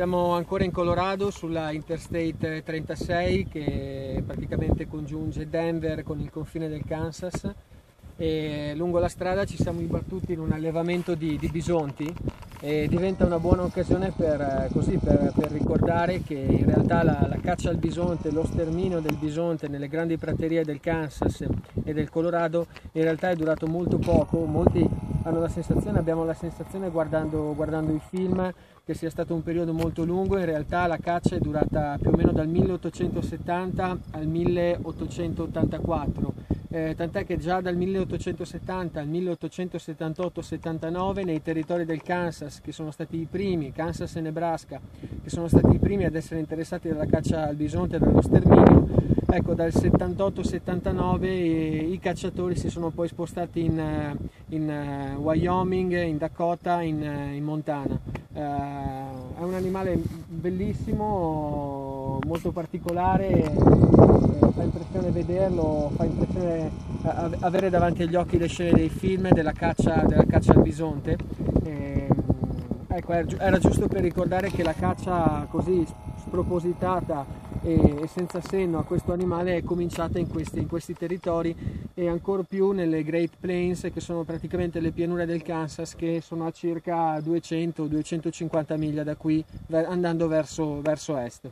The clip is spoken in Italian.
Siamo ancora in Colorado sulla Interstate 36 che praticamente congiunge Denver con il confine del Kansas e lungo la strada ci siamo imbattuti in un allevamento di, di bisonti e diventa una buona occasione per, così, per, per ricordare che in realtà la, la, caccia al bisonte, lo sterminio del bisonte nelle grandi praterie del Kansas e del Colorado in realtà è durato molto poco, molti hanno la sensazione, abbiamo la sensazione guardando, guardando i film che sia stato un periodo molto lungo, in realtà la caccia è durata più o meno dal 1870 al 1884 eh, tant'è che già dal 1870 al 1878-79 nei territori del Kansas, che sono stati i primi, Kansas e Nebraska, che sono stati i primi ad essere interessati dalla caccia al bisonte e dallo sterminio, ecco dal 78-79 i cacciatori si sono poi spostati in, eh, in uh, Wyoming, in Dakota, in, uh, in Montana. Uh, è un animale bellissimo, molto particolare, impressione vederlo, fa impressione avere davanti agli occhi le scene dei film della caccia, della caccia al bisonte. E, ecco, era giusto per ricordare che la caccia così spropositata e, senza senno a questo animale è cominciata in questi, in questi territori e ancora più nelle Great Plains che sono praticamente le pianure del Kansas che sono a circa 200-250 miglia da qui andando verso, verso est.